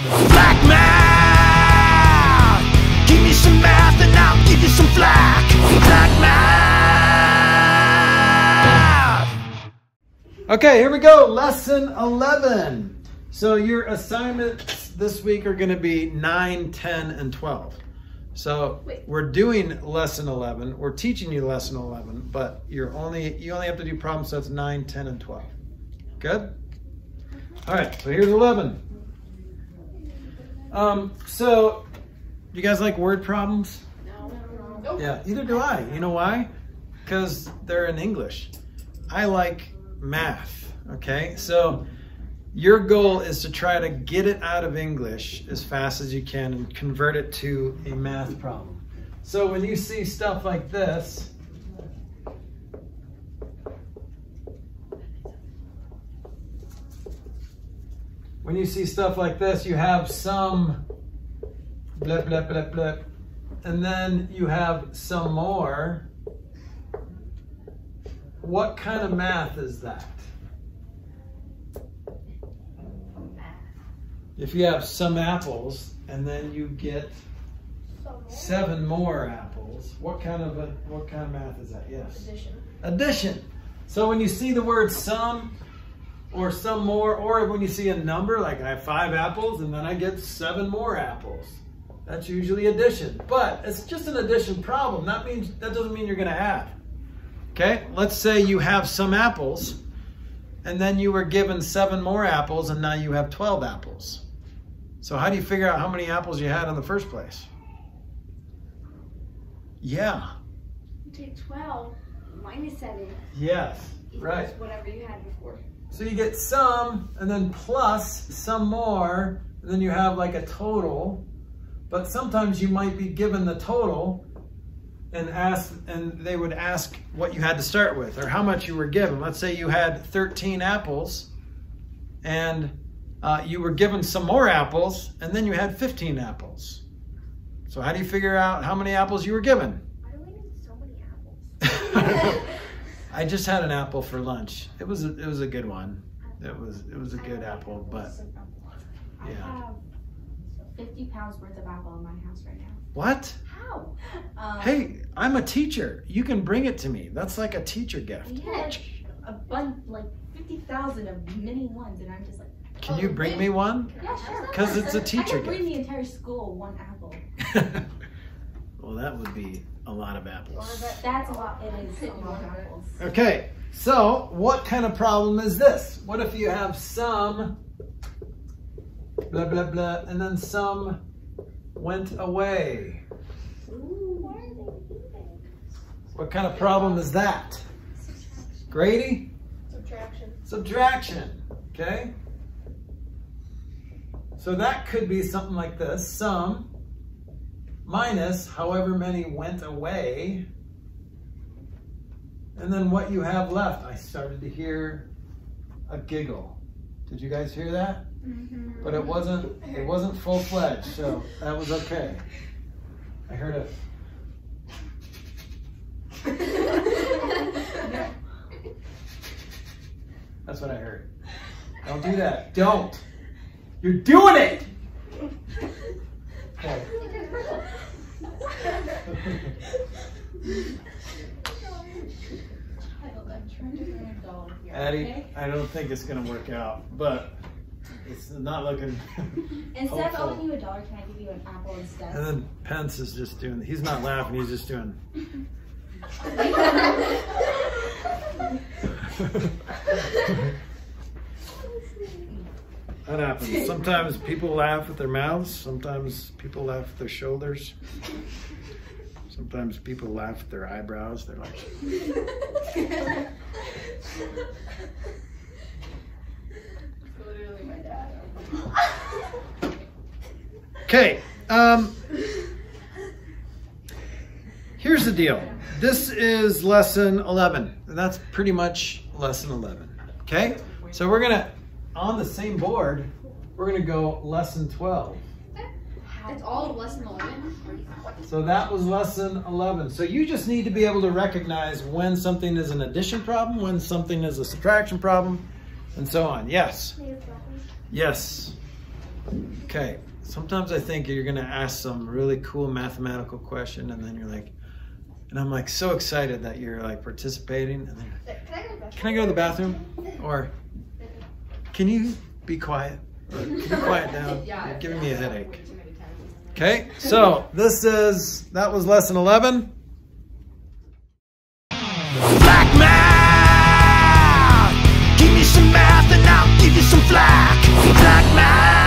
Flack math! Give me some math and I'll give you some flack. Black math! Okay, here we go. Lesson 11. So your assignments this week are going to be 9, 10, and 12. So Wait. we're doing lesson 11. We're teaching you lesson 11, but you're only you only have to do problem sets 9, 10, and 12. Good? All right, so here's 11. Um, so you guys like word problems? Nope. Yeah, either do I. You know why? Because they're in English. I like math, okay? So your goal is to try to get it out of English as fast as you can and convert it to a math problem. So when you see stuff like this, when you see stuff like this, you have some blip, blip, blip, blip, and then you have some more. What kind of math is that? If you have some apples and then you get seven more apples, what kind of a, what kind of math is that? Yes. Addition. Addition. So when you see the word some or some more, or when you see a number, like I have five apples and then I get seven more apples, that's usually addition. But it's just an addition problem. That means that doesn't mean you're gonna add. Okay, let's say you have some apples and then you were given seven more apples and now you have 12 apples. So how do you figure out how many apples you had in the first place? Yeah, You take 12 minus 7 yes, right. whatever you had before. So you get some and then plus some more, and then you have like a total. But sometimes you might be given the total and ask and they would ask what you had to start with or how much you were given. Let's say you had 13 apples and uh, you were given some more apples and then you had 15 apples. So how do you figure out how many apples you were given? Why do we need so many apples? I just had an apple for lunch. It was a, it was a good one. It was it was a good apple, but yeah. 50 pounds worth of apple in my house right now. What? How? Um, Hey, I'm a teacher. You can bring it to me. That's like a teacher gift. We had a bunch, like 50,000 of mini ones, and I'm just like, Can you bring me one? yeah, sure. 'Cause it's a teacher I could bring gift. the entire school one apple. well, that would be a lot of apples. That's a lot. It is a lot of apples. Okay, so what kind of problem is this? What if you have some blah blah blah and then some went away? What kind of problem is that? Grady? Subtraction. Subtraction, okay? So that could be something like this. Some minus however many went away. And then what you have left. I started to hear a giggle. Did you guys hear that? Mm-hmm. But it wasn't it wasn't full fledged, so that was okay. I heard a That's what I heard. Don't do that. Don't. You're doing it. Addie, okay? I don't think it's gonna work out, but it's not looking. Instead of hopeful. owing you a dollar, can I give you an apple instead? And then Pence is just doing. He's not laughing. He's just doing. That happens. Sometimes people laugh with their mouths. Sometimes people laugh with their shoulders. Sometimes people laugh with their eyebrows. They're like, okay. Um, here's the deal. This is lesson 11, and that's pretty much lesson 11. Okay. So we're gonna on the same board. We're gonna go lesson 12. It's all lesson 11? So that was lesson 11. So you just need to be able to recognize when something is an addition problem, when something is a subtraction problem, and so on. Yes. Yes. Okay, sometimes I think you're gonna ask some really cool mathematical question, and then you're like, and I'm like so excited that you're like participating, and then Can I go back? can I go to the bathroom, or can you be quiet? Can you quiet down? yeah, You're giving me a headache. Okay, so this is, that was lesson 11. Flack math! Give me some math and I'll give you some flack. Black math!